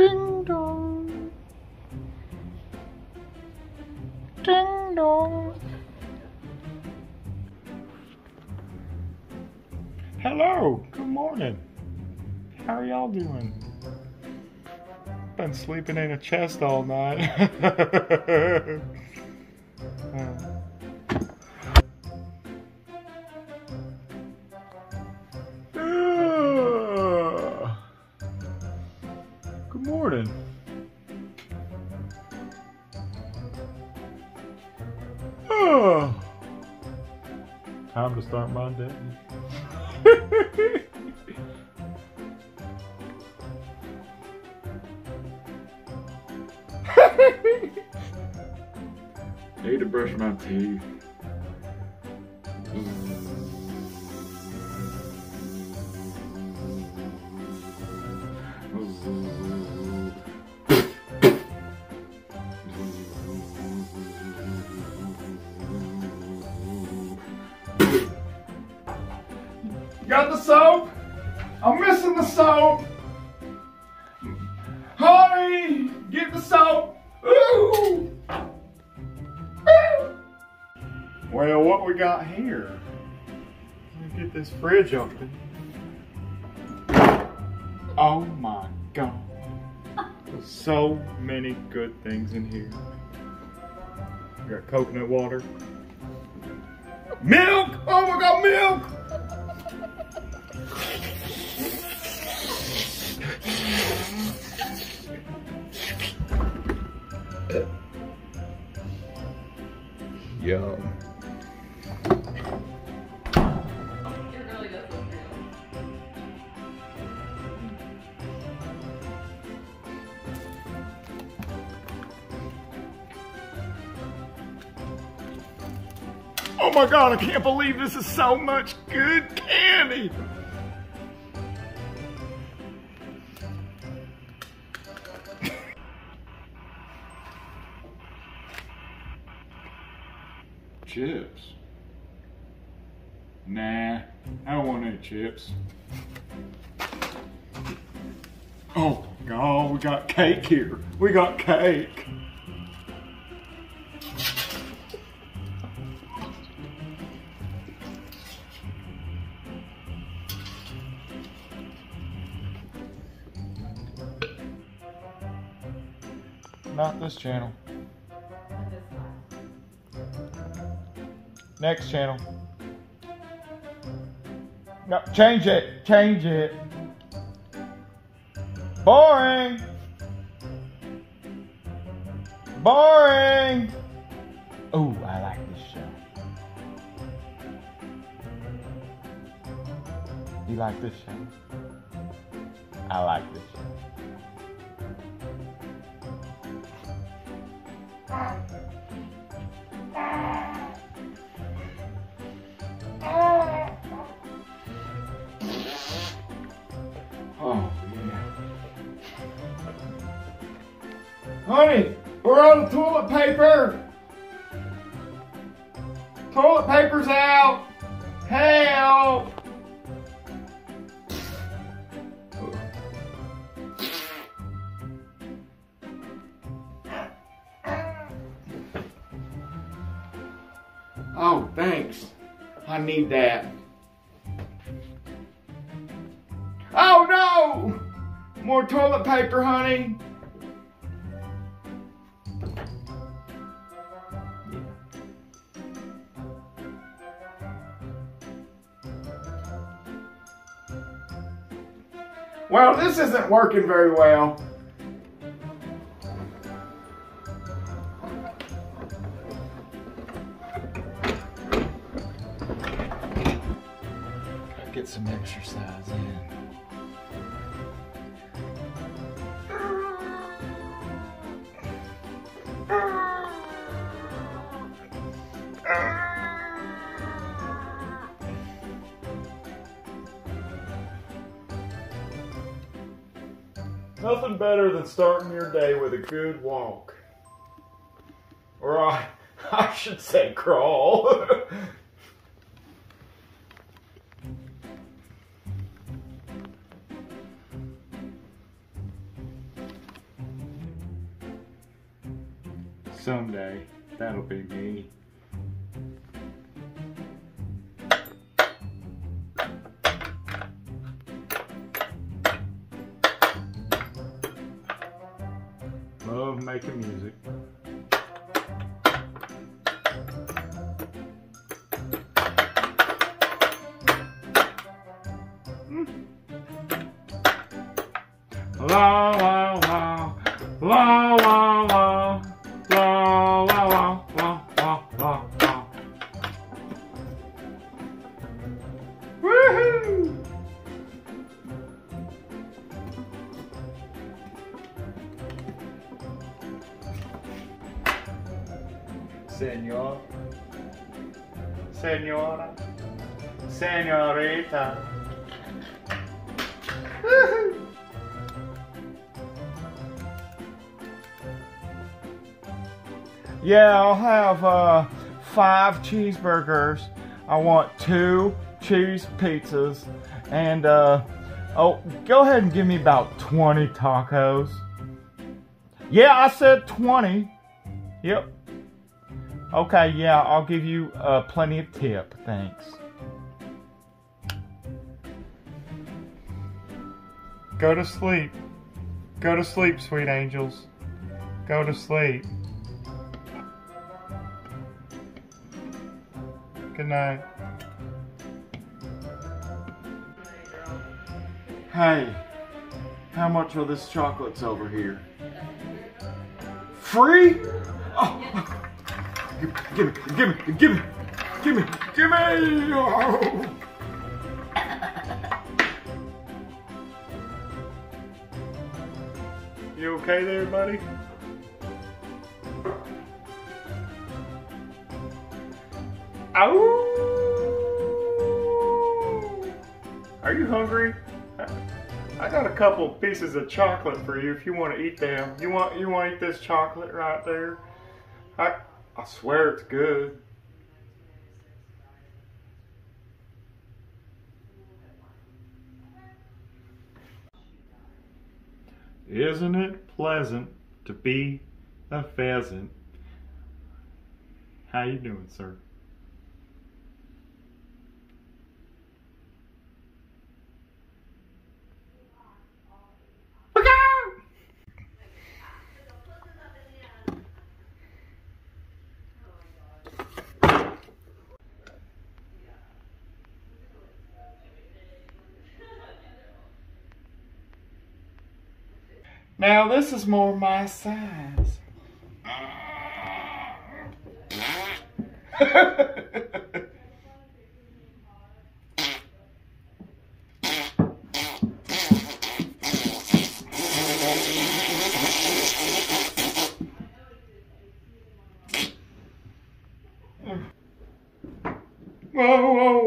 Ding dong. Ding dong. Hello, good morning. How are y'all doing? Been sleeping in a chest all night. Uh. Ah. Time to start my day. Need to brush my teeth. Got soap. Honey, get the soap. Ooh. Ooh. Well, what we got here? Let me get this fridge open. Oh my god. So many good things in here. We got coconut water. Milk! Oh my god, milk! Yum. Oh my god, I can't believe this is so much good candy! Chips? Nah, I don't want any chips. Oh god, we got cake here. We got cake. Not this channel. Next channel. No, change it. Change it. Boring. Boring. Oh, I like this show. You like this show? I like this show. Honey, we're out of toilet paper. Toilet paper's out. Help. Oh, thanks. I need that. Oh no! More toilet paper, honey. Well, this isn't working very well. Get some exercise Nothing better than starting your day with a good walk. Or I, I should say crawl. Someday, that'll be me. Love making music. Senor, Senora, Senorita. Yeah, I'll have uh, five cheeseburgers. I want two cheese pizzas. And, uh, oh, go ahead and give me about 20 tacos. Yeah, I said 20. Yep. Okay, yeah, I'll give you uh, plenty of tip. Thanks. Go to sleep. Go to sleep, sweet angels. Go to sleep. Good night. Hey, how much are this chocolates over here? Free? Oh. Give me, give me, give me, give me, give me! Oh. You okay there, buddy? Ow! Are you hungry? I got a couple pieces of chocolate for you if you want to eat them. You want you want to eat this chocolate right there? I I swear it's good. Isn't it pleasant to be a pheasant? How you doing, sir? Now this is more my size. whoa, whoa.